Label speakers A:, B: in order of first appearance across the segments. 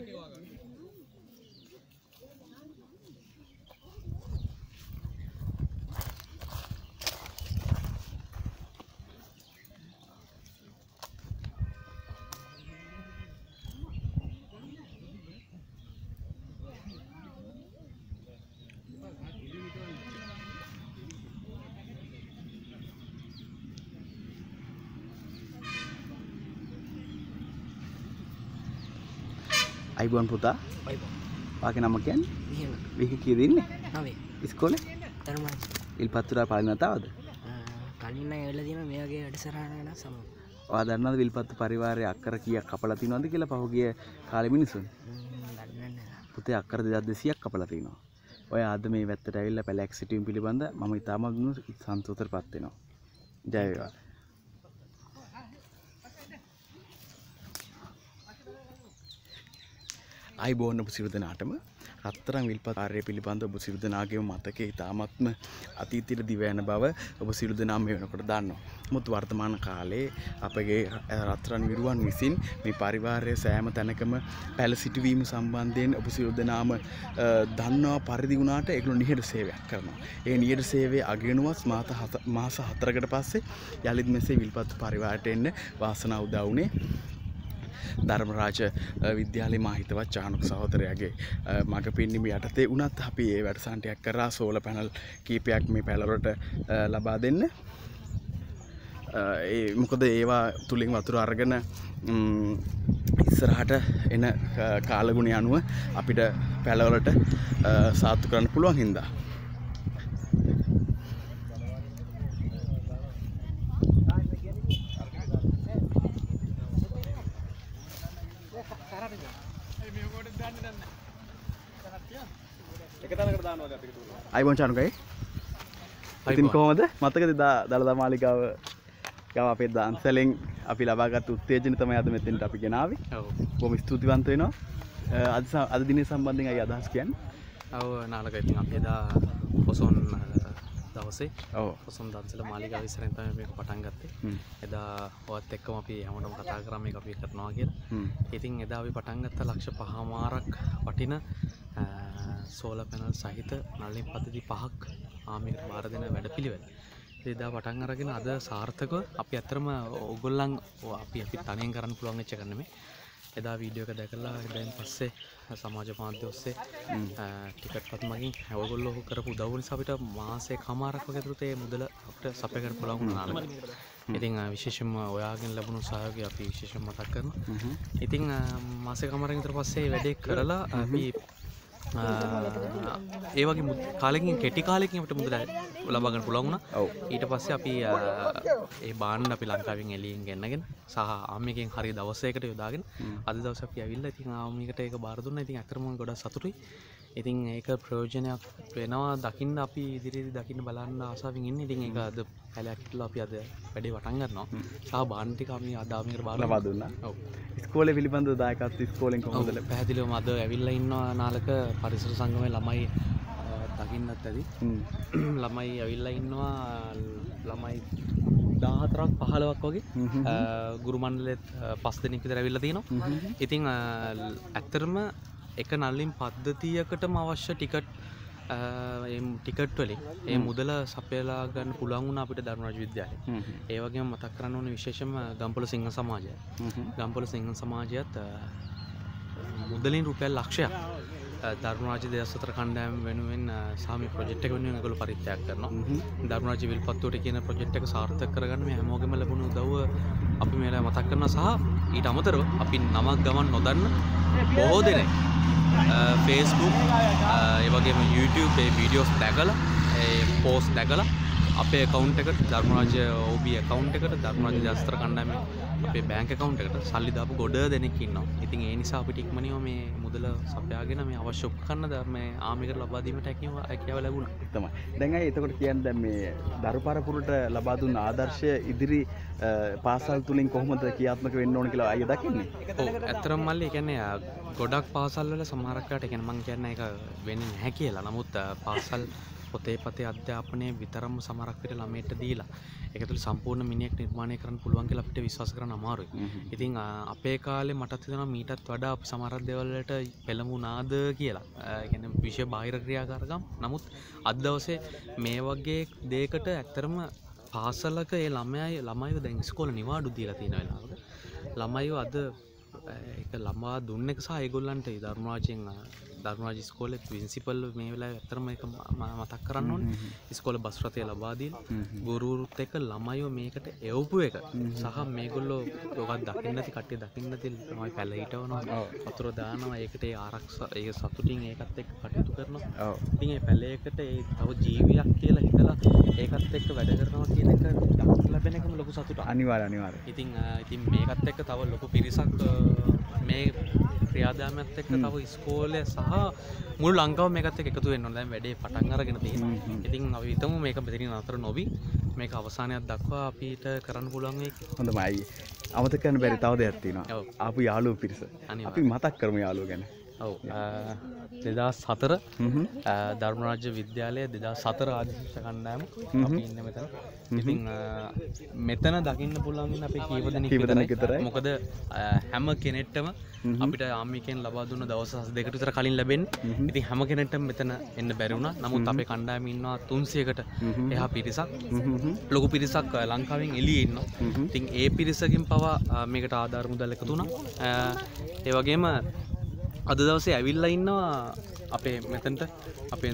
A: ಬ್ಯಾಕಿಗೆ ಹೋಗೋಣ අයිබුවන් පුතා. වාගේ නම කියන්
B: නිහම
A: විහි කියදන්නේ
B: නවේ
A: ඉස්කෝලේ?
B: තරමා
A: ඉල් පත්තුරා පාලිනතාවද
B: කලින්න එවල දින මේගේ වැඩසරහනන සම
A: ආදරන්නද විල්පත්තු පරිවාරය අක්කර කියක් කපලති නොද කියලා පහුගිය කාලෙ මිනිසුන්
B: දන්න
A: පුතේ අක්කර දෙදක් දෙසියක් කපලතිනවා ඔය අද මේ වැත්තට ඇවිල්ල පැලක් සිටියම් පිළිබඳ ම ඉතාමත්නු සන්තෝතර පත්වෙනවා ජයවා අයිබෝන්න පුසිරුදනාටම රත්තරං විල්පත් ආර්ය පිළිබඳ ඔබ සිරුදනාගේ මතක ඉතාමත්ම අතීතයට දිවයන බව ඔබ සිරුදනාම වෙනකොට දන්න. මුත් වර්තමාන කාලේ අපගේ රත්තරන් විරුවන් විසින් මේ පරිවාරය සෑම තැනකම පැල සිටුවීම සම්බන්ධයෙන් ඔබ සිරුදනාම දන්නවා පරිදි වුණාට එකළු නිහට සේවයක් කරනවා. ඒ නියට සේවේ අගෙනුවත් මාත මාස හතරකට පස්සේ යළිත් මෙසේ විල්පත්තු පරිවාට එන්න වාසන උදවුනේ ධර්මරාජ විද්‍යාලි මහිතවත් චානුක් සහෝදරයාගේ මග පින්නිම යටතේ වනත් අපි ඒ වැඩසන්ටයක් කරා. සෝල පැනල් කීපයක් මේ පැලරොට ලබා දෙන්න. ඒ මොකද ඒවා තුළින් වතුර අරගෙන ඉස්සරහට එන කාලගුණ අනුව අපිට පැලවලට සාත්තු කරන්න පුළුවන් හින්දා. අයිබොන් චානුකයි ඉතින් කොහොමද? මතකද දා දළදා මාලිකාව ගව අපේ දන්සලෙන් අපි ලබාගත් උත්තේජන තම අද මෙතෙන්ට අපි ගෙනාව. බොම ස්තුතිවන්ත වෙනවා. අද අද දින සම්බන්ධෙන් අයි අදහස් කියන්
C: ඔව නාලක ඉතින් අප එදා පොසොන් දවසේ පොසොන් දන්සල මාලික විසරෙන් තමයි මේක පටන් ගත්තේ. එදා ඔත් එක්කම අපි හැමෝටම කතා කරා මේක අපි කරනවා කියලා. ඉතින් එදා අපි පටන් ගත්ත ලක්ෂ පහමාරක් වටින සෝල පැනල් සහිත නලින් පද්ධති පහක් ආමිකට බාර දෙන වැඩපිළිවෙල. එදා පටන් අරගෙන අද සාර්ථක අපි ඇත්තරම ඔගොල්ලන් අපි අපි තනයෙන් කරන්න පුළුවන් එච්ච කරනමේ එදා වීඩියෝක දැකලා එදයින් පස්සේ සමාජ මාධ්‍ය ඔස්සේ ටිකට් පත් මගින් හැවගොල්ලො කරපු දවුන් සපිට මාසේ කමාරක් වගතුතේ මුදල අපට සපයකට පුළවුණ නාල ඉතිං විශේෂම ඔයාගෙන් ලැබුණු සහයගේ අපි විශේෂම මතක් කරන ඉතිං මාසේ කමරගතර පස්සේ වැඩේ කරලා ඒවගේ කාලකින් කෙටි කාලෙකින්ට මුදල ලබගන්න පුළවුණ ඊට පස්සේ අපි ඒ බාන්න අපි ලංකාවෙන් එලියෙන් ගන්නගෙන සහ ආමයකින් හරි දවසයකට යොදාගෙන අද දවස අපි ඇවිල්ල ඉතින් ආමිකට ඒක බාරදුන්න ඉතින් ඇතරම ගොඩ සතුරුයි ඉතින් ඒක ප්‍රයෝජනයක් වෙනවා. දකින්න අපි ඉදිරිදි දකින්න බලන්න ආසාාවෙන් ඉන්න. ඉතින් එක අද පැලැක්ටල අපි අද වැඩේ වටන්ගන්නවා සහ බාන්ටිකම අදාමිකට බාල
A: බදුන්න ස්කෝල පිළිබඳ දායකත් ස්කෝලෙන් කොහොදල
C: පැදිලිව මද ඇවිල්ල ඉන්නවා නාලක පරිසර සංගමය ළමයි දකින්නත් ඇති. ළමයි ඇවිල්ල ඉන්නවා ළමයි දාහතරක් පහලවක් වගේ. ගුරුමන්ලෙත් පස් දෙනෙක් විතර ඇවිල්ල තියෙනවා. ඉතිං ඇත්තරම එක නල්ලින් පද්ධතියකටම අවශ්‍ය ටිකට් ටිකට් වලින් ඒ මුදල සපයලා ගන්න පුළන්ගුණ අපිට ධර්මරජ විද්‍යාල. ඒවගේ මතක් කරන්න ඕන විශේෂම ගම්පල සිංහ සමාජය. ගම්පල සිංහ සමාජයත් මුදලින් රුපියල් ලක්ෂයක් ධර්මරාජ දෙසතර කණ්ඩෑම් වෙනුවෙන් සාමි ප්‍රජෙක්්ක වෙන ගොල පරිත්‍යයක් කරනවා. ධර්මරජ විල් පත්තුවට කියන ප්‍රජෙක්්ක සාර්ථ කරගන්න හැමෝගම ලැබුණු දව අපි මේලා මතක් කරන සහ ඊට අමතරව අපි නමක් ගමන් නොදන්න බොහෝ දෙනෙ ෆේස්බුක් ඒවගේම YouTube වීඩියෝස් දැකල පෝස් දැකලා අපේ කවුන්් එකට ධර්මරාජ ඔබිය කවුන්් එකට ධර්මරාජ ජස්ත්‍ර කණ්ඩම අපේ බෑංක කවුන්් එකට සල්ලි දාපු ගොඩ දෙනෙක්කින්නවා ඉතින් ඒ නිසා අපිට ඉක්මනිව මේ මුදල සපයාගෙන මේ අවශ්‍ය උපකන්න ධර්ම ආමිකට ලබාදීමට හැකිව ඇකව ලැබුණ.
A: තමයි දැඟයි එතකොට කියන්න මේ දරු පරපුරට ලබාදුන්න ආදර්ශය ඉදිරි පාසල් තුළින් කොහොමද කියාත්මක වෙන්න ඕන කියලා අය දකින්නේ?
C: ඇත්තරම් මල්ලි එකන්නේ ගොඩක් පාසල්වල සමහරක්කට එකන මං කියන්න එක වෙන්න හැ කියලා. නමුත් පාසල් පොතේ පතේ අධ්‍යාපනය විතරම සමරක්කට ළමයට දීලා. එකතුළ සම්පූර්ණ මිනිියක් නිර්මාණය කරන්න පුළුවන් කියලා අපිට විශ්වාස කරන අමාරුයි. ඉතින් අපේ කාලේ මටත් හිතෙනවා මීටත් වඩා අප සමරත් දෙවල්ලට පෙළඹුනාද කියලා. ගැන විෂය බාහිර ක්‍රියාකාරකම්. නමුත් අදදවසේ මේ වගේ දේකට ඇත්තරම පාසලක ඒ ළමයයි ළමයි දැන් ස්කෝල නිවාඩු දීලා තියෙන වෙලාවක ළමයිව අද එක ළමා දුන්න එක සහ ඒගොල්ලන්ට ධර්මවාචයෙන් ධර්මවාජ ස්කෝල පින්සිපල් මේ වෙලා ඇතරම එක මතක් කරන්න ඕන. ස්කෝල බස්රතය ලබාදීල් ගුරුරුත් එක ළමයෝ මේකට එවපු එක. සහ මේගොල්ලෝ යොගත් දකින්නති කටේ දකින්නති මයි පැලහිටවනවා වතුර දානවා. ඒකට ආරක්ෂ ඒ සතුටින් ඒකත් එක් කටයුතු කරනවා.
A: ඔව්.
C: ඉතින් ඒ තව ජීවියක් කියලා හිතලා ඒකත් එක්ක වැඩ කරනවා කියන එක දක් ලැබෙන එකම ලොකු සතුට
A: අනිවාර අනිවාර
C: ඉතින් ඉතින් මේකත් එක්ක තව ලොකු පිරිසක් මේ ක්‍රියාදාමත් එක්ක තව ස්කෝලය සහ මුල් ලංකාව මේකත් එකතු වෙන්න දැන් වැඩේ පටන් අරගෙන තියෙන ඉතින් අපි හිතමු මේක මෙතනින් අතර නොවි. මේක අවසානයක් දක්වා අපිට කරන්න පුළුවන්
A: හොඳමයි. අමතකන්න බැරි තව දෙයක් තියෙනවා. අපි යාලු පිරිස. අපි මතක් කරම යාලුව ගැන.
C: ඔව් දෙදා සතර. ධර්මරාජ්‍ය විද්‍යාලය දෙදා සතර ආදිශිෂ කණ්ඩෑම අපි ඉන්න මෙතන. ඉතින් මෙතන දකින්න පුළුවන් අපේ
A: කීප දෙනෙක් විතරයි.
C: මොකද අ, හැම කෙනෙට්ටම අපිට ආමිකෙන් ලබා දුන්න දවස දෙකට විතර කලින් ලැබෙන් ඉතින් හැම කෙනෙටම මෙතන එන්න බැරිවුණ නමුත් අපේ කණ්ඩායම ඉන්නවා තුන්සියකට. එහා පිරිසක්. ලොකු පිරිසක් ලංකාවෙන් එලිය ඉන්න ඉතින් ඒ පිරිසකින් පවා මේකට ආධාර මුදල් එකතුුණ ඒ වගේම අද දවසේ ඇවිල්ලා ඉන්නවා අපේ මෙතන්ට. අපේ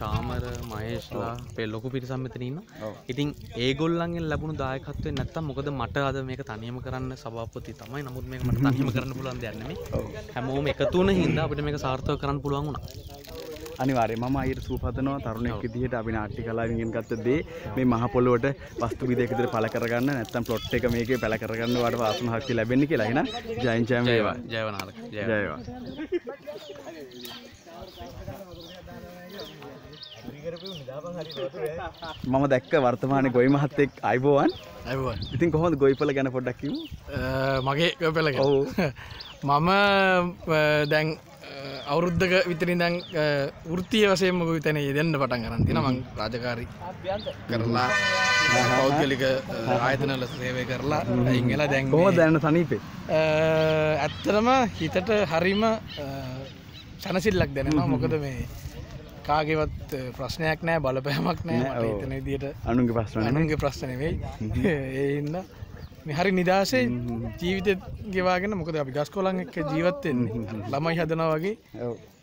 C: චාමර මහේශ්ලා පේ ලොකු පිරිසම් මෙතන ඉන්න. ඉතින් ඒගොල්ලන්ගෙන් ලැබුණු දායකත්වය නැත්තම් මොකද මට අද මේක තනියම කරන්න සභාපති තමයි. නමුත් මේක මට තනියම කරන්න පුළුවන් නෙමෙයි. හැමෝම එකතු වුණ හින්දා අපිට මේක සාර්ථක කරන්න පුළුවන් වුණා
A: අනිවාරය ම අයට සූපතනවා තරුණයක් විදිහට අපි නාට්ටි කලාවිගෙන් ගත්ත දේ මේ මහපොලොවට වස්තු විදයකතර පල කරගන්න නැත්තම් පලොට් එක මේක පැල කරගන්න වට වාසම හක්ති ලැබෙන්නේ කියලා. හින ජයිංචයම ඒවා
C: ජයවනාලක ජය
A: ජයවා මම දැක්ක වර්තමාන ගොයි මහත්තෙක් අයිබෝවන්. ඉතින් කොහොඳ ගොයිපල ගැන පොඩ්ඩක්කිව
D: මගේ පෙළක
A: ඔවු.
D: මම දැන් අවුරුද්ධක විතරින් දැන් වෘතිය වසයම විතන දෙන්න පටන් කරන්න තින මං රාජකාරී කරලා පෞද්ගලික ආයතනල සේවය කරලා ඉංගලා දැන්
A: කොහො දැන්න සනීපේ
D: ඇත්තරම හිතට හරිම සැනසිල්ලක් දෙනවා මොකද මේ කාගෙවත් ප්‍රශ්නයක් නෑ බලපෑමක් නෑ
A: නෑ, ඔව්.
D: එතන දිට
A: අනුන්ගේ ප්‍රශ්න
D: අනුන්ගේ ප්‍රශ්න වෙයි ඒන්න මෙහරි නිදහසේ ජීවිත ගෙවාගෙන මොකද අපි ගස්කොලන් එක්ක ජීවත්තෙන්නේ ළමයි හදනා වගේ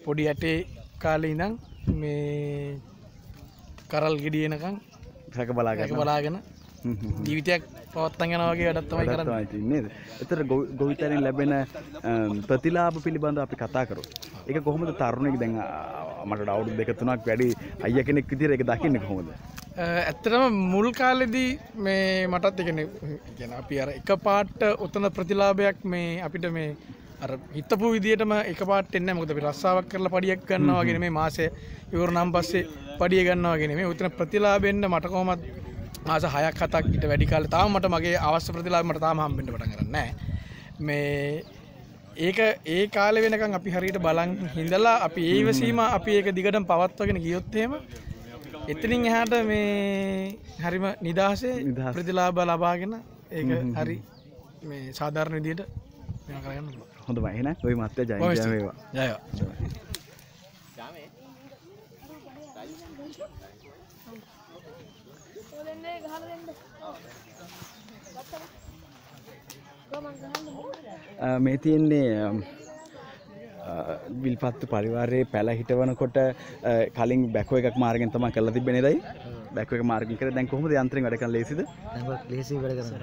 D: පොඩි ඇටේ කාලේ ඉඳන් මේ කරල් ගෙඩියනකං
A: සැක
D: එක
A: බලාගන්න
D: බලාගෙන ජීවිතයක් පවත්තන් යන වගේ වැඩත්තමයි කරන්න.
A: නේද? එතර ගොවිතරින් ලැබෙන ප්‍රතිලාභ පිළිබඳ අපි කතා කරු එක කොහොමද තරුණෙක් දැන් මට අවුදු දෙක තුනක් වැඩි අය කෙනෙක් විදිර එක දකින්න කොහොමද
D: ඇත්තටම මුල් කාලෙදී මේ මටත් එකන ගැන අපි අර එක පාට්ට ඔත්තන ප්‍රතිලාභයක් මේ අපිට මේ අර හිතපු විදිටම එක පාට එන්න මොකද අපි රස්සාාවක් කරලා පඩියක් ගන්නවාගෙන මේ මාසය ඉවර නම් පස්සේ පඩිය ගන්නවාගෙන මේ උතන ප්‍රතිලාබෙන්න්න මට කොමත් මාස හයක් හතක් ඉට වැඩි කාල තාම මට මගේ අවස්්‍ය ප්‍රතිලාමට තාම හම්බෙන්ට පට කරන්න මේ ඒක ඒ කාල වෙනකම් අපි හරියට බලන් හිඳලා අපි ඒවසීම අපි ඒක දිගටම පවත්වගෙන ගියොත්තේම එතනින් එහාට මේ හරිම නිදහසේ. ප්‍රතිලාබ ලබාගෙන ඒක හරි මේ සාධාරණ විදියට පුළුවන්.
A: හොඳ මහින ගොයි මත්ත ජයවා
D: ජයවා.
A: මේ තියෙන්නේ විල්පත්තු පරිවාරයේ පැල හිටවනකොට කලින් බැකෝ එකක් මාර්ගෙන් තම කල තිබෙන දයි? බැකව එක මාර්ගින් කර. දැන් කොහොම යන්ත්‍රෙන් වැඩ කළ ලේසිද?
B: ලේසි වැඩ කරන්න.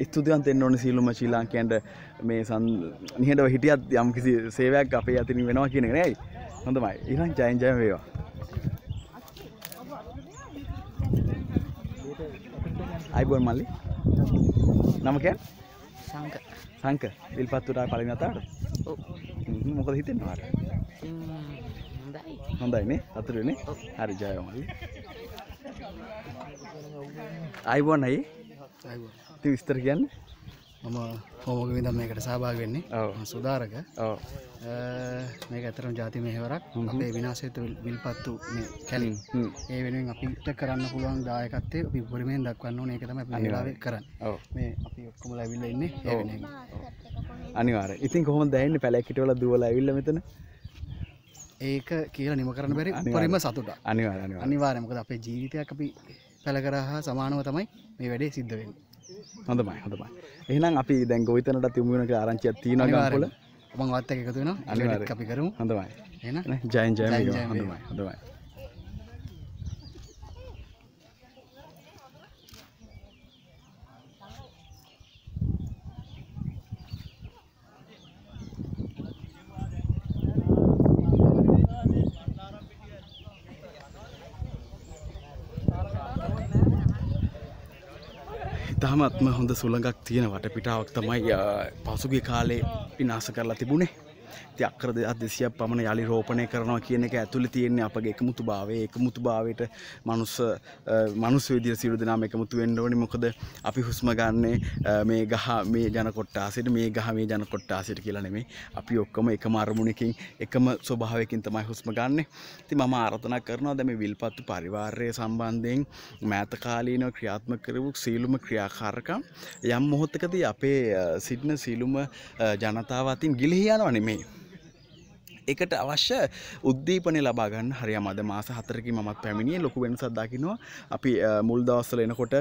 A: ස්තුතියන් එන්න ඕන සීලුම ශීලාංකයන්ට මේ සන් නිහටව හිටියත් යම් කිසි සේවයක් අපේ අතිරින් වෙනවා කියන නෑයි. හොඳමයි. ඉරන් ජයන්ජය වේවා. අයිබෝන් මල්ලි. නමකැන්
B: සංක.
A: සංක. විල්පත්තුටා පලින් අතාට.
B: ඔව්.
A: මොකද හිතෙනවාට
B: ඉතින් හොඳයි
A: හොඳයිනේ අතුරනේ? හරි ජයමල්ලි අයිබෝන් අයි ති විස්තර කියන්න
E: මම හෝමගවිදම් මේකට සහභාග වෙන්නේ. සුදාරක. මේක ඇතරම් ජාති මෙහෙවරක්. අපේ විනාශයත විල්පත්තු මේ කැලින්. ඒ වෙනුවෙන් අපිට කරන්න පුළුවන් දායකත්තේ අපි පුරමෙන් දක්වන්න ඕන. ඒක තම නිලාවේ කරන්න. මේ අපි ඔක්කොම ලැවිල්ල ඉන්නේ ඒ වෙනුවෙන්.
A: අනිවාර ඉතින් කොහොම දැයින්න පැලැකිටවල දුවල ඇවිල්ල මෙතන?
E: ඒක කියලා නිම කරන්න බැරි
A: අනිවාර්යෙන්.
E: පරිම සතුට
A: අනිවාර අනිවාර
E: අනිවාරමකද අපේ ජීවිතයක් අපි පැළ කරහා සමානව තමයි මේ වැඩේ සිද්ධ වෙන්න.
A: හොඳමයි හොඳමයි එහෙනම් අපි දැන් ගොවිතනට තිමුණක ආරංචියක් තියෙනවා ගම්පොල
E: මං වත් එක එකතු වෙන
A: අනිවාර්යෙන්.
E: අපි කරමු.
A: හොඳමයි
E: එන
A: නේ, ජයෙන් ජයම
E: ජයෙන්
A: වේවා. ඉතාමත්ම හොඳ සුළඟක් තියෙන වට පිටාවක් තමයි අ, පසුගේ කාලේ විනාස කරලා තිබුණේ. ති අක්කර දෙයක් දෙසියක් පමණ යළි රෝපණය කරනවා කියන එක ඇතුළ තියෙන්නේ අපගේ එකමුතු භාවය. එකමුතු භාවයට මනුස්ස මනුස් විදිර සිරු දෙනාම එකමුතු වෙන්න ඕනි. මොකද අපි හුස්ම ගන්නේ අ, මේ ගහ මේ ජන කොට්ටාසිට මේ ගහ මේ ජන කොට්ටාසිට කියලා නෙමේ අපි ඔක්කොම එකම අරමුණකින් එකම ස්වභාවයකින් තමයි හුස්ම ගන්න. ති මම ආරධනා කරනවා දැම විල්පත්තු පරිවාර්ය සම්බන්ධයෙන් මෑතකාලීනව ක්‍රියාත්ම කරපු සීලුම ක්‍රියාකාරකම් යම් මොහොත්තකද අපේ අ, සිටින සීලුම අ, ජනතාව අතින් ගිලිහියනවා නෙමේ එකට අවශ්‍ය උද්දීපනය ලබාගන්න හරි අමද මාස හතරකි මත් පැමිණිය ලොකු වෙනසත් දකිනවා අපි අ, මුල් දවස්සල එනකොට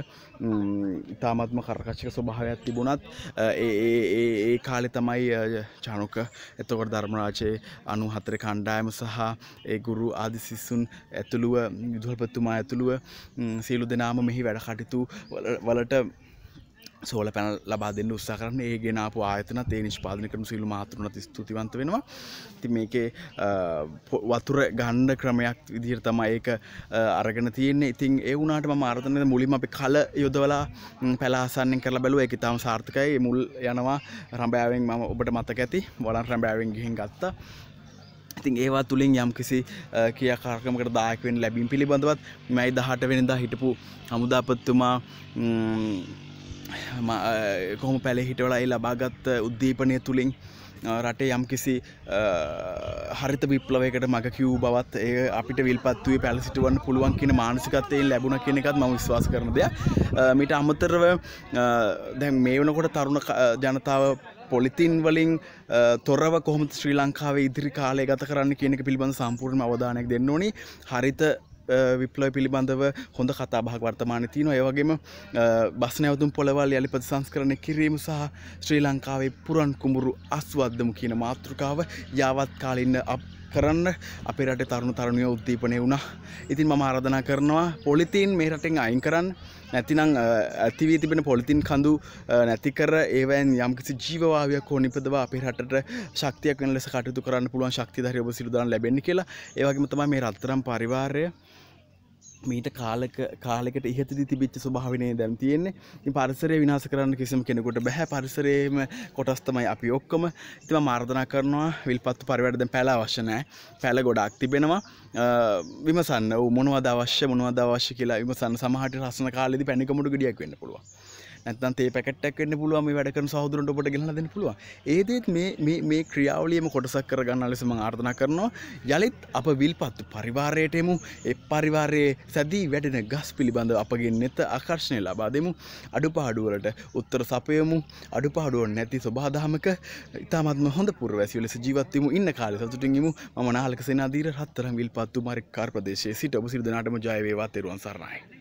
A: ඉතාමත්ම කරකච්චක ස්වභාවයක් තිබුණත් අ, ඒ ඒ- ඒ ඒ කාලෙ තමයි අ, චානුක එතකොට ධර්මරාජයේ අනු හතර කණ්ඩායම සහ ඒ ගුරු ආදි සිස්සුන් ඇතුළුව විදුහල්පත්තුමා ඇතුළුව ම්, සියලු දෙනාම මෙහි වැඩ කටයුතු වල- වලට සෝල පැන ලබා දෙන්න උත්සා කරන්න. ඒ ගෙනාපු ආයතන ඒ නිෂ්පාදන කරන සිලු මාතරුණත් ස්තුතිවන්ත වෙනවා. ති මේකේ අ, පො- වතුර ගණ්ඩ ක්‍රමයක් විදිහට තම ඒක අ, අරගෙන තියන්නේ. ඉතින් ඒ වුණට ම ආර්තනය මුලින් අපි කල යොදවලා ම්, පැලාසන්නෙන් කරලා බැලුව. එක ඉතාම සාර්ථකයි. මුල් යනවා රම්බෑවෙන් මම ඔබට මතක ඇති. වලන් රැබෑවෙන් ගිහින් ගත්තා. ඉතින් ඒවා තුළින් යම් කිසි කියාකාරකමකට දායකවෙන් ලැබීම් පිළිබඳවත් මැයි දහට වෙනදා හිටපු හමුදාපත්තුමා කොහොම පැළෙ හිටවලයි ලබාගත් උද්දීපනය තුළින් අ, රටේ යම් කිසි හරිත විප්ලවයකට මග කිව් බවත් ඒ අපිට විල්පත්තුවේ පැලසිටුවන්න පුළුවන් කියන මානසිකත්තයෙන් ලැබුණ කියන එකත් ම විශ්වාස කරන දෙයක්. මිට අමතරව අ, දැන් මේ වනකොට තරුණ ක- ජනතාව පොලිතින් වලින් අ, තොරව කොහොම ශ්‍රී ලංකාවේ ඉදිරි කාලය ගත කරන්න කියනක පිළිබඳ සම්පූර්ණ අවධානයක් දෙන්න ඕනි. හරිත විප්ලව පිළිබඳව හොඳ කතා බහක් වර්තමාන තියන ඒවගේම බස් නැවතුම් පොළවල් යළි ප්‍රතිසංස්කරණය කිරීම සහ ශ්‍රී ලංකාවේ පුරන් කුඹුරු අස්වද්දමු කියන මාතෘකාව යාවත් කාලින්න අප කරන්න අපේ රට තරුණු තරුණය උද්දීපනය වුණා. ඉතින් මම ආරධනා කරනවා පොලිතීන් මේ රටෙන් අයින් කරන්න. නැතිනං ඇතිවී තිබෙන පොලිතින් කඳු අ, නැතිකර ඒවැන් යම්කිසි ජීවවාවයක් හෝ නිපදවා අපේ රටට ශක්තියක් වෙන ලෙස කටයුතු කරන්න පුළුවන් ශක්ති ධරය ඔබ සිරුදන් ලැබෙන්නේ කියලා. ඒවගේම තමයි මේ රත්තරම් පරිවාරය. මීට කාලක කාලෙකට ඉහතදි තිබිච්ච ස්වභාවනය දැම් තියෙන්නේ. ඉතින් පරිසරය විනාස කරන්න කිසිම කෙනෙකුට බැහැ. පරිසරයම කොටස්තමයි අපි ඔක්කොම. ඉතිම මාර්ධනා කරනවා විල්පත්තු පරිවැඩද පැල අවශ්‍යනෑ පැල ගොඩක් තිබෙනවා. අ, විමසන්න. වූ මොනවද අවශ්‍ය මොනවද අවශ්‍ය කියලා විමසන්න. සමහට රසන කාලෙදි පැනිකමුට ගඩියක් වෙන්න පුළුවන්. නැත්තන් තේ පැකටක් වෙන්න පුළුවන් මේ වැඩ කරන සහෝදරන්ට ඔබට ගෙනලා දෙන්න පුළුවන්. ඒදෙත් මේ මේ මේ ක්‍රියාවලියම කොටසක් කරගන්න ලෙස මම ආර්ධනා කරනවා. යළිත් අප විල්පත්තු පරිවාරයටෙමු ඒ පරිවාරයේ සැදී වැඩෙන ගස් පිළිබඳ අපගේ නෙත ආකර්ශණය ලබා දෙමු. අඩුපාඩුවලට උත්තර සපයමු. අඩුපාඩුව නැති ස්වබාදහමක ඉතාමත්ම හොඳ පුරවැසි ලෙස ජීවත්වම ඉන්න කාල සතුටින්ගමු ම නාලක සෙනදීර රත්තරම් විල්පත්තු මරිකාර ප්‍රදේශයේ සිට ඔබ සිරිදනාටම ජයවේවා තෙරුවන් සරණයි.